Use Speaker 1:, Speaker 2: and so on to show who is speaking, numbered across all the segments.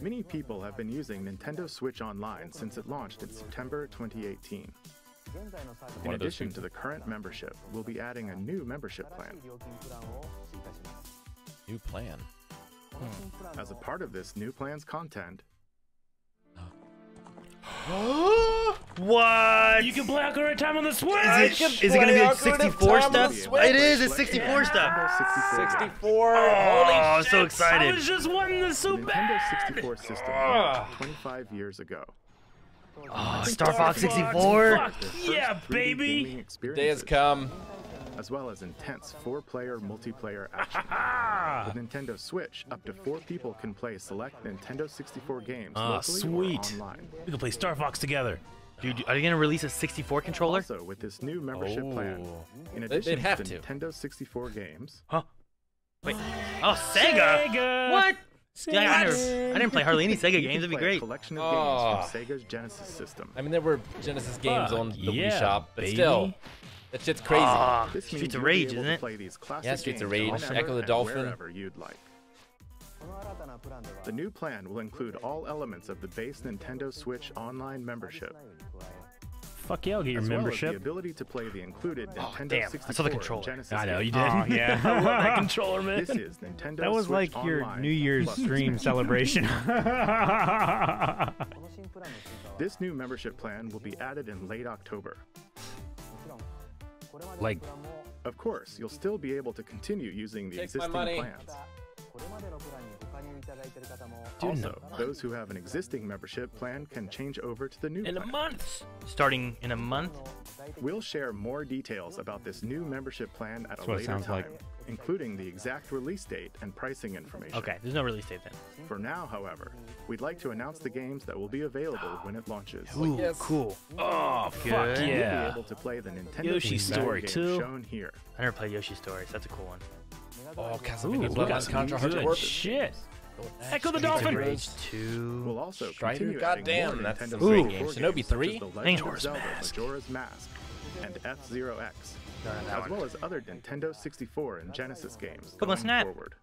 Speaker 1: Many people have been using Nintendo Switch Online since it launched in September 2018. In addition to the current membership, we'll be adding a new membership plan.
Speaker 2: New plan.
Speaker 1: As a part of this new plan's content, oh.
Speaker 3: What?
Speaker 4: You can play Ocarina of Time on the Switch.
Speaker 3: Is it, is it gonna be like 64 stuff? It is. It's 64 stuff.
Speaker 1: 64 games.
Speaker 2: 64.
Speaker 3: Oh,
Speaker 2: Holy
Speaker 3: I'm so
Speaker 4: I
Speaker 3: excited.
Speaker 4: was just wanting this so
Speaker 1: Nintendo
Speaker 4: bad.
Speaker 1: 64 system launched 25 years ago.
Speaker 3: Oh, Star Fox 64.
Speaker 4: Fuck yeah, baby.
Speaker 2: Day has come.
Speaker 1: as well as intense four-player multiplayer action. With Nintendo Switch, up to four people can play select Nintendo 64 games
Speaker 4: Ah,
Speaker 1: locally
Speaker 4: sweet.
Speaker 1: or online.
Speaker 4: we can play Star Fox together.
Speaker 3: Dude, are you gonna release a 64 controller?
Speaker 1: Also, with this new membership plan,
Speaker 2: Oh.
Speaker 1: in addition
Speaker 2: have
Speaker 1: to
Speaker 2: to.
Speaker 1: Nintendo 64 games,
Speaker 3: Huh? Wait. Oh, Sega.
Speaker 4: Sega.
Speaker 3: What? Yeah, I, never, I didn't play hardly any Sega games.
Speaker 1: can
Speaker 3: That'd be
Speaker 1: play a
Speaker 3: great.
Speaker 1: collection of
Speaker 2: Oh.
Speaker 1: games from Sega's Genesis system.
Speaker 2: I mean, there were Genesis games
Speaker 4: Fuck
Speaker 2: on the
Speaker 4: yeah,
Speaker 2: Wii Shop, but
Speaker 4: baby.
Speaker 2: still, that shit's crazy.
Speaker 3: Ah,
Speaker 1: This means
Speaker 3: Streets of
Speaker 1: you'll
Speaker 3: Rage,
Speaker 1: able
Speaker 3: isn't
Speaker 1: to
Speaker 3: it?
Speaker 1: Play these classic
Speaker 2: Yeah, Streets of Rage, Ecco the Dolphin.
Speaker 1: Wherever you'd like. The new plan will include all elements of the base Nintendo Switch Online membership,
Speaker 4: Fuck yeah, I'll get your
Speaker 1: as well as the
Speaker 4: membership.
Speaker 1: ability to play the included oh, Nintendo
Speaker 3: damn, I saw the controller.
Speaker 1: Genesis
Speaker 4: I know you did.
Speaker 5: Oh, yeah.
Speaker 4: I love that controller, man.
Speaker 1: This is Nintendo
Speaker 5: That was
Speaker 1: Switch
Speaker 5: like your
Speaker 1: Online
Speaker 5: New Year's
Speaker 1: plus
Speaker 5: stream celebration.
Speaker 1: This new membership plan will be added in late October.
Speaker 4: like,
Speaker 1: Of course, you'll still be able to continue using the
Speaker 2: Take my
Speaker 1: existing
Speaker 2: money.
Speaker 1: plans.
Speaker 4: Dude,
Speaker 1: Also, those who have an existing membership plan can change over to the new
Speaker 4: in a month.
Speaker 3: Starting in a month.
Speaker 1: We'll share more details about this new membership plan at a later time,
Speaker 5: like.
Speaker 1: including the exact release date and pricing information.
Speaker 3: Okay, there's no release date then.
Speaker 1: For now, however, we'd like to announce the games that will be available when it launches.
Speaker 3: Ooh,
Speaker 2: yes.
Speaker 3: cool.
Speaker 4: Oh, fuck
Speaker 3: Good.
Speaker 1: You'll be
Speaker 4: yeah.
Speaker 1: able to play the Nintendo
Speaker 4: Yoshi Story
Speaker 1: games
Speaker 4: 2.
Speaker 1: shown here.
Speaker 3: I never played Yoshi Stories. That's a cool one.
Speaker 2: Oh,
Speaker 4: Ooh,
Speaker 2: Castlevania
Speaker 4: we got
Speaker 2: Bloodlines Contra Hard
Speaker 4: good
Speaker 2: Warp.
Speaker 4: shit. Ecco the Dolphin.
Speaker 3: Rage 2.
Speaker 1: We'll also
Speaker 2: Strider? Goddamn, that's
Speaker 1: Nintendo
Speaker 2: some
Speaker 3: great
Speaker 2: games.
Speaker 1: games,
Speaker 2: Shinobi 3?
Speaker 1: as The Legend of
Speaker 3: Majora's Mask.
Speaker 1: Majora's Mask, and F-Zero X,
Speaker 3: No, not that
Speaker 1: as well as other Nintendo 64 and Genesis games
Speaker 3: Pokemon
Speaker 1: going
Speaker 3: Snap.
Speaker 1: forward.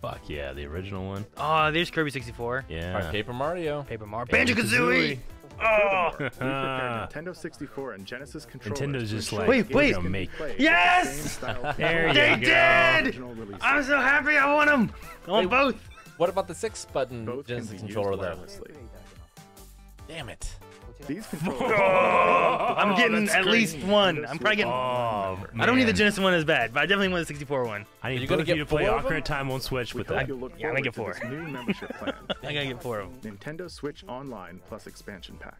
Speaker 4: Fuck yeah, the original one.
Speaker 3: Oh, there's Kirby 64.
Speaker 4: Yeah.
Speaker 2: Alright, Paper Mario.
Speaker 3: Paper Mario.
Speaker 4: Banjo-Kazooie.
Speaker 3: Banjo-Kazooie! Oh!
Speaker 1: Furthermore, we prepared Nintendo 64 and Genesis controllers.
Speaker 4: Nintendo's just like,
Speaker 3: Wait, wait.
Speaker 4: Make-
Speaker 3: Yes!
Speaker 1: the
Speaker 5: There you
Speaker 1: as
Speaker 3: go.
Speaker 1: the original.
Speaker 3: I'm so happy I want them! I want
Speaker 2: Wait,
Speaker 3: both!
Speaker 2: What about the six button
Speaker 1: Both can be
Speaker 2: Genesis
Speaker 1: used
Speaker 2: controller though?
Speaker 1: wirelessly.
Speaker 2: Damn it.
Speaker 1: These controllers.
Speaker 3: Oh, I'm
Speaker 4: Oh,
Speaker 3: getting at least one. I'm probably getting.
Speaker 4: Oh,
Speaker 3: I don't need the. Genesis one as bad, but I definitely want the 64 one.
Speaker 4: I need
Speaker 2: you
Speaker 4: both
Speaker 2: gonna
Speaker 4: of you
Speaker 2: get
Speaker 4: to play
Speaker 2: four of
Speaker 4: Ocarina
Speaker 2: them?
Speaker 4: of Time on Switch
Speaker 1: We
Speaker 4: with that.
Speaker 3: Yeah, I'm gonna get
Speaker 1: to this new membership plan.
Speaker 3: I gotta get four of them.
Speaker 1: Nintendo Switch Online plus expansion pack.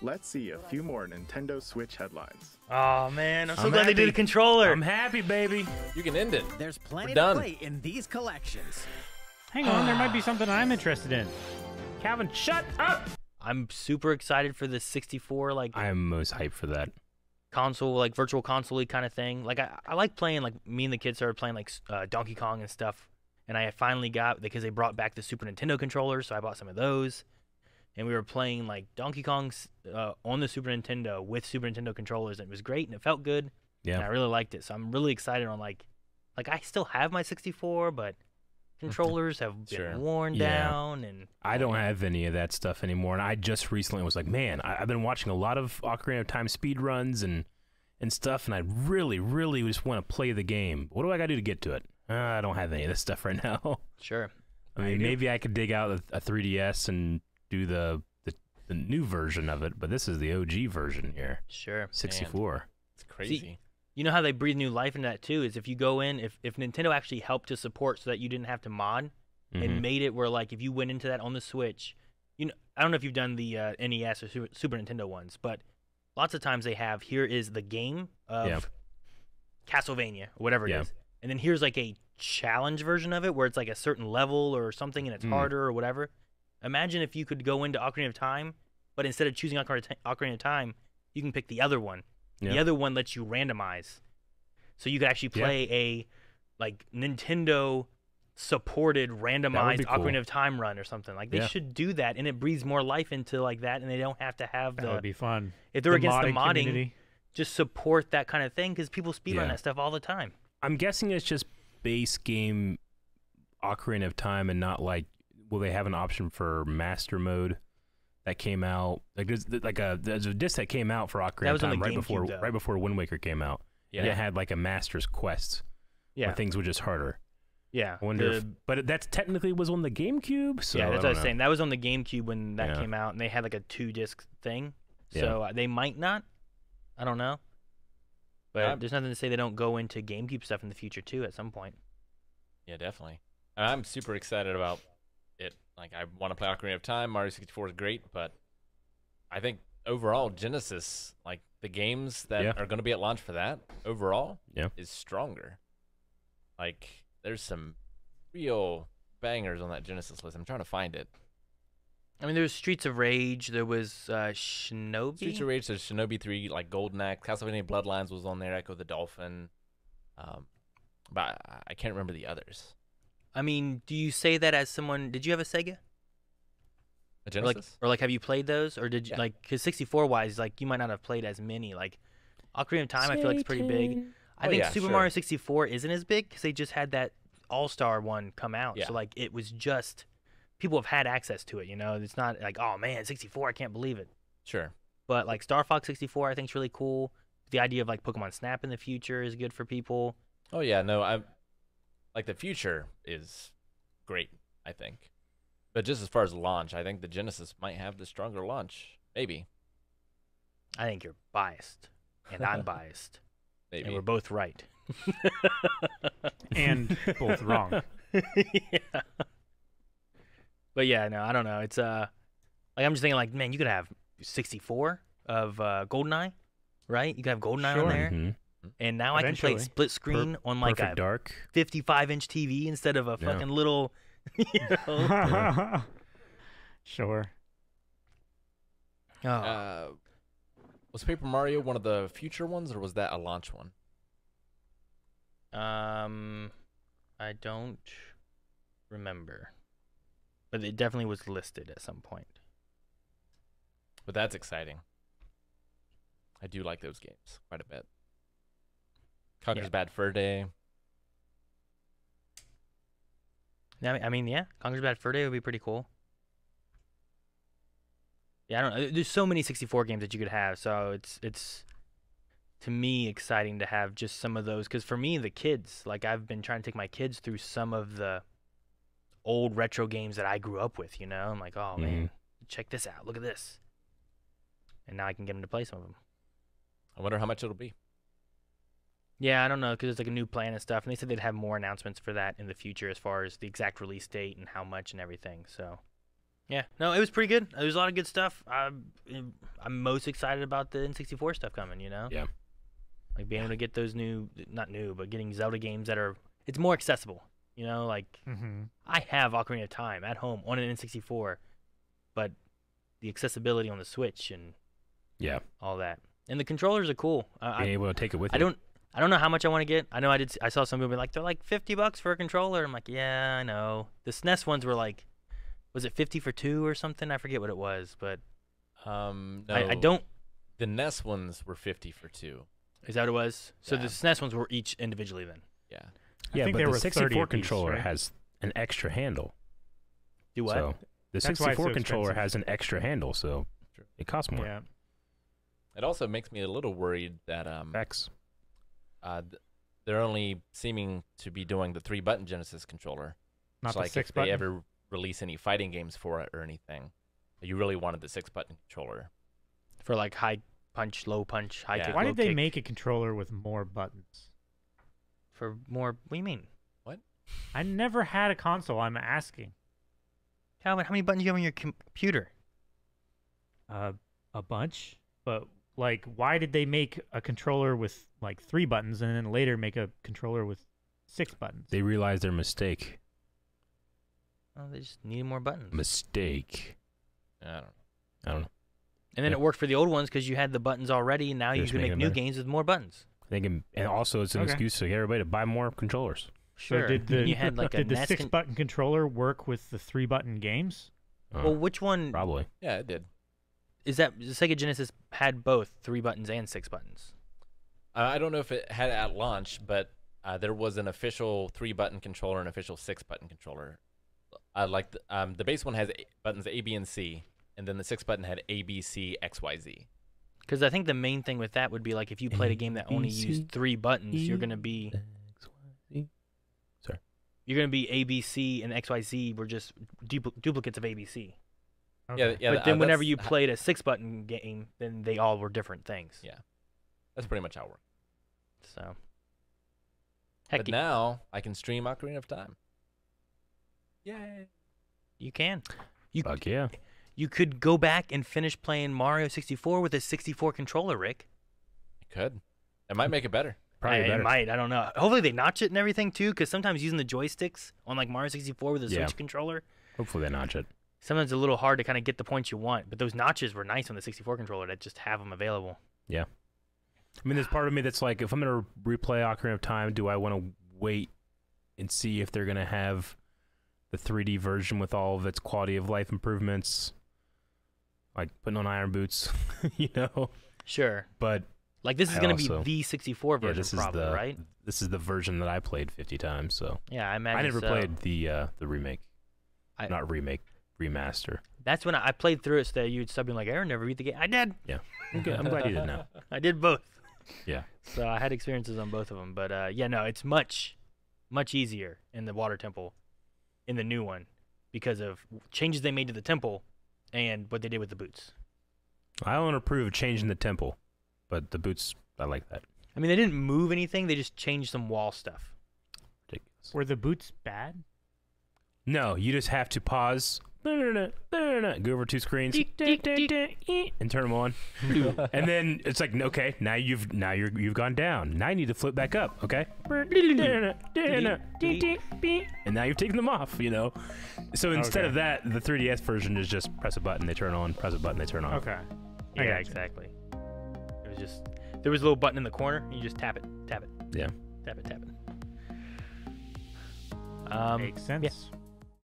Speaker 1: Let's see a few more Nintendo Switch headlines.
Speaker 3: Oh man, I'm so
Speaker 4: I'm
Speaker 3: glad they did
Speaker 4: happy.
Speaker 3: a controller.
Speaker 4: I'm happy, baby.
Speaker 2: You can end it.
Speaker 6: There's plenty
Speaker 2: done.
Speaker 6: to play in these collections.
Speaker 5: Hang on, there might be something I'm interested in.
Speaker 4: Calvin, shut up.
Speaker 3: I'm super excited for the 64 like
Speaker 4: I am most hyped for that.
Speaker 3: console, like virtual console kind of thing. Like I, I like playing like me and the kids started playing like uh, Donkey Kong and stuff. And I finally got because they brought back the Super Nintendo controllers, so I bought some of those. And we were playing like Donkey Kong's uh, on the Super Nintendo with Super Nintendo controllers, and it was great and it felt good. And I really liked it, so I'm really excited on like, like I still have my 64, but controllers have been
Speaker 2: Sure.
Speaker 3: worn
Speaker 4: Yeah.
Speaker 3: down, and
Speaker 4: I don't have any of that stuff anymore, and I just recently was like, man, I, I've been watching a lot of Ocarina of Time speed runs and and stuff, and I really, really just want to play the game. What do I got to do to get to it? Uh, I don't have any of this stuff right now.
Speaker 3: sure.
Speaker 4: I mean, maybe I could dig out a, a 3DS and do the, the the new version of it, but this is the OG version here,
Speaker 3: Sure. man.
Speaker 4: 64.
Speaker 2: It's crazy.
Speaker 3: You know how they breathe new life into that too is if you go in, if, if Nintendo actually helped to support so that you didn't have to mod
Speaker 4: Mhm.
Speaker 3: and made it where like if you went into that on the Switch, you know I don't know if you've done the uh, NES or Super, Super Nintendo ones, but lots of times they have here is the game of
Speaker 4: Yeah.
Speaker 3: Castlevania or whatever it is,
Speaker 4: Yeah.
Speaker 3: and then here's like a challenge version of it where it's like a certain level or something and it's
Speaker 4: Mm.
Speaker 3: harder or whatever. Imagine if you could go into Ocarina of Time, but instead of choosing Ocarina, of Ti- Ocarina of Time, you can pick the other one. The other one lets you randomize, so you could actually
Speaker 4: Yeah.
Speaker 3: play a like Nintendo supported randomized
Speaker 4: be cool.
Speaker 3: Ocarina of Time run or something. Like they
Speaker 4: Yeah.
Speaker 3: should do that, and it breathes more life into like that, and they don't have to have
Speaker 5: That would be fun.
Speaker 3: if they're against the
Speaker 5: modding
Speaker 3: modding,
Speaker 5: community.
Speaker 3: just support that kind of thing because people speedrun
Speaker 4: Yeah.
Speaker 3: that stuff all the time.
Speaker 4: I'm guessing it's just base game Ocarina of Time and not like will they have an option for master mode that came out? Like there's like a there's a disc that came out for Ocarina
Speaker 3: That
Speaker 4: of
Speaker 3: was on
Speaker 4: Time right
Speaker 3: GameCube,
Speaker 4: before
Speaker 3: though.
Speaker 4: right before Wind Waker came out.
Speaker 2: Yeah.
Speaker 4: And it had like a master's quest
Speaker 3: Yeah,
Speaker 4: where things were just harder.
Speaker 3: yeah.
Speaker 4: I wonder,
Speaker 3: The-
Speaker 4: if, but that's technically was on the GameCube. So
Speaker 3: yeah,
Speaker 4: I
Speaker 3: that's what I was
Speaker 4: know.
Speaker 3: saying. That was on the GameCube when that
Speaker 4: Yeah.
Speaker 3: came out, and they had like a two disc thing.
Speaker 4: Yeah.
Speaker 3: So uh, they might not. I don't know. But
Speaker 2: I'm-
Speaker 3: there's nothing to say they don't go into GameCube stuff in the future too at some point.
Speaker 2: Yeah, definitely. I'm super excited about it. Like, I want to play Ocarina of Time. Mario 64 is great, but I think overall Genesis, like the games that
Speaker 4: Yeah.
Speaker 2: are going to be at launch for that, overall,
Speaker 4: Yeah.
Speaker 2: is stronger. Like, there's some real bangers on that Genesis list. I'm trying to find it.
Speaker 3: I mean, there was Streets of Rage. There was uh, Shinobi.
Speaker 2: Streets of Rage, there's Shinobi 3, like Golden Axe, Castlevania Bloodlines was on there, Ecco the Dolphin. Um, but I, I can't remember the others.
Speaker 3: I mean, do you say that as someone? Did you have a Sega?
Speaker 2: The
Speaker 3: Or like, or like, have you played those? Or did you
Speaker 2: Yeah.
Speaker 3: like? Because 64 wise, like, you might not have played as many. Like, Ocarina of Time, I feel like it's pretty big. I
Speaker 2: Oh,
Speaker 3: think
Speaker 2: yeah,
Speaker 3: Super
Speaker 2: sure.
Speaker 3: Mario 64 isn't as big because they just had that All Star one come out.
Speaker 2: Yeah.
Speaker 3: So like, it was just people have had access to it. You know, it's not like, oh man, 64, I can't believe it.
Speaker 2: Sure.
Speaker 3: But like Star Fox 64, I think is really cool. The idea of like Pokemon Snap in the future is good for people.
Speaker 2: Oh yeah, no, I like the future is great, I think. But just as far as launch, I think the Genesis might have the stronger launch. Maybe.
Speaker 3: I think you're biased, and I'm biased,
Speaker 2: Maybe.
Speaker 3: and we're both right.
Speaker 5: And both wrong.
Speaker 3: yeah. But yeah, no, I don't know. It's uh, like I'm just thinking, like, man, you could have 64 of uh, GoldenEye, right? You could have GoldenEye
Speaker 5: Sure.
Speaker 3: on there,
Speaker 4: Mhm.
Speaker 3: And now I can play split screen on like a
Speaker 4: Dark.
Speaker 3: 55 inch TV instead of a
Speaker 4: Yeah.
Speaker 3: fucking little. You know?
Speaker 5: sure.
Speaker 3: oh.
Speaker 2: uh, was Paper Mario one of the future ones, or was that a launch one?
Speaker 3: Um, I don't remember, but it definitely was listed at some point.
Speaker 2: But that's exciting. I do like those games quite a bit. Conker's
Speaker 3: Yeah.
Speaker 2: Bad Fur Day.
Speaker 3: Yeah, I mean- yeah, Conker's Bad Fur Day would be pretty cool. Yeah, I don't know. There's so many 64 games that you could have, so it's it's to me exciting to have just some of those because for me, the kids, like I've been trying to take my kids through some of the old retro games that I grew up with. You know, I'm like, oh man, mm-hmm. check this out, look at this, and now I can get them to play some of them.
Speaker 2: I wonder how much it'll be.
Speaker 3: Yeah, I don't know because it's like a new plan and stuff, and they said they'd have more announcements for that in the future as far as the exact release date and how much and everything. So, yeah, no, it was pretty good. There's a lot of good stuff. I'm, I'm most excited about the N64 stuff coming. You know,
Speaker 4: Yeah.
Speaker 3: like being able to get those new, not new, but getting Zelda games that are it's more accessible. You know, like
Speaker 5: Mm-hmm.
Speaker 3: I have Ocarina of Time at home on an N64, but the accessibility on the Switch and
Speaker 4: Yeah.
Speaker 3: all that, and the controllers are cool. Uh, I,
Speaker 4: Being able to take it with
Speaker 3: I
Speaker 4: you.
Speaker 3: don't I don't know how much I want to get. I know I did. I saw some people be like they're like fifty bucks for a controller. I'm like, yeah, I know. The SNES ones were like, was it fifty for two or something? I forget what it was, but
Speaker 2: Um, no,
Speaker 3: I, I don't.
Speaker 2: The NES ones were fifty for two.
Speaker 3: Is that what it was? So
Speaker 2: Yeah.
Speaker 3: the SNES ones were each individually then.
Speaker 2: Yeah.
Speaker 4: Yeah,
Speaker 5: think
Speaker 4: but
Speaker 5: they
Speaker 4: the
Speaker 5: were
Speaker 4: 64
Speaker 5: apiece,
Speaker 4: controller
Speaker 5: right?
Speaker 4: has an extra handle.
Speaker 3: Do what?
Speaker 4: So the
Speaker 5: That's why it's
Speaker 4: 64
Speaker 5: so
Speaker 4: controller
Speaker 5: expensive.
Speaker 4: has an extra handle, so it costs more.
Speaker 5: Yeah.
Speaker 2: It also makes me a little worried that um,
Speaker 4: Facts.
Speaker 2: Uh, th- they're only seeming to be doing the three button Genesis controller.
Speaker 5: Not
Speaker 2: It's
Speaker 5: the
Speaker 2: like
Speaker 5: six
Speaker 2: if they
Speaker 5: button.
Speaker 2: ever release any fighting games for it or anything, you really wanted the six button controller.
Speaker 3: For like high punch, low punch, high
Speaker 2: Yeah.
Speaker 3: kick.
Speaker 5: Why
Speaker 3: low
Speaker 5: did they
Speaker 3: kick.
Speaker 5: make a controller with more buttons?
Speaker 3: for more? What do you mean, What?
Speaker 5: I never had a console. I'm asking.
Speaker 3: Calvin? How many buttons do you have on your com- computer?
Speaker 5: Uh, a bunch, but like, why did they make a controller with like three buttons and then later make a controller with six buttons?
Speaker 4: They realized their mistake.
Speaker 3: Oh, they just needed more buttons.
Speaker 4: Mistake.
Speaker 2: I don't know.
Speaker 4: I don't know.
Speaker 3: And then
Speaker 4: Yeah.
Speaker 3: it worked for the old ones because you had the buttons already, and now
Speaker 4: They're
Speaker 3: you can make new
Speaker 4: better.
Speaker 3: games with more buttons.
Speaker 4: They can, and also it's an
Speaker 5: Okay.
Speaker 4: excuse to get everybody to buy more controllers.
Speaker 3: Sure.
Speaker 5: So did the
Speaker 3: you had like a
Speaker 5: did the six
Speaker 3: con-
Speaker 5: button controller work with the three button games?
Speaker 4: Uh,
Speaker 3: Well, which one
Speaker 4: probably.
Speaker 2: Yeah, it did.
Speaker 3: Is that? The Sega Genesis had both three buttons and six buttons.
Speaker 2: Uh, I don't know if it had it at launch, but uh, there was an official three button controller and official six button controller. I like the, um, the base one has a- buttons A, B, and C, and then the six button had A, B, C, X, Y, Z.
Speaker 3: Because I think the main thing with that would be like if you played a game that only
Speaker 4: A, B, C,
Speaker 3: used three buttons, you're gonna be
Speaker 4: X, Y, Z. Sorry.
Speaker 3: you're gonna be A, B, C, and X, Y, Z were just dupl- duplicates of A, B, C.
Speaker 2: Yeah,
Speaker 5: Okay.
Speaker 2: yeah.
Speaker 3: but
Speaker 2: uh,
Speaker 3: then whenever you played a six button game, then they all were different things.
Speaker 2: Yeah. that's pretty much how it worked.
Speaker 3: So. Heck,
Speaker 2: But
Speaker 3: y-
Speaker 2: now I can stream Ocarina of Time. Yay!
Speaker 3: you can. You
Speaker 4: Fuck yeah.
Speaker 3: you could go back and finish playing Mario 64 with a 64 controller, Rick.
Speaker 2: It could. It might make it better.
Speaker 4: Probably
Speaker 3: I, it might. I don't know. Hopefully they notch it and everything too, because sometimes using the joysticks on like Mario 64 with a
Speaker 4: Yeah.
Speaker 3: Switch controller,
Speaker 4: Hopefully they notch it.
Speaker 3: Sometimes it's a little hard to kind of get the points you want. But those notches were nice on the 64 controller to just have them available. Yeah.
Speaker 4: I mean, there's part of me that's like, if I'm gonna replay Ocarina of Time, do I want to wait and see if they're gonna have the 3D version with all of its quality of life improvements, like putting on iron boots, you know?
Speaker 3: Sure.
Speaker 4: But
Speaker 3: Like this is going to be the 64
Speaker 4: yeah,
Speaker 3: version,
Speaker 4: this is
Speaker 3: probably,
Speaker 4: the
Speaker 3: right?
Speaker 4: this is the version that I played 50 times. So
Speaker 3: Yeah, I imagine.
Speaker 4: I never
Speaker 3: so.
Speaker 4: played the uh, the remake,
Speaker 3: I-
Speaker 4: not remake, remaster.
Speaker 3: That's when I, I played through it. So that you'd start being like, "Aaron never beat the game." I did.
Speaker 4: Okay, I'm glad you did now.
Speaker 3: I did both.
Speaker 4: Yeah.
Speaker 3: So I had experiences on both of them. But uh, yeah, no, it's much, much easier in the water temple, in the new one, because of changes they made to the temple, and what they did with the boots.
Speaker 4: I don't approve of changing the temple, but the boots, I like that.
Speaker 3: I mean, they didn't move anything. They just changed some wall stuff.
Speaker 4: Ridiculous.
Speaker 5: Were the boots bad?
Speaker 4: No, you just have to pause. Go over two screens and turn them on, and then it's like okay, now you've now you're you've gone down. Now you need to flip back up. Okay, and now you've taken them off. You know, so instead
Speaker 5: Okay.
Speaker 4: of that, the 3DS version is just press a button, they turn on. Press a button, they turn off.
Speaker 5: Okay.
Speaker 3: Yeah,
Speaker 5: gotcha.
Speaker 3: exactly. It was just there was a little button in the corner. You just tap it, tap it,
Speaker 4: Yeah.
Speaker 3: tap it, tap it. Um,
Speaker 5: Makes sense.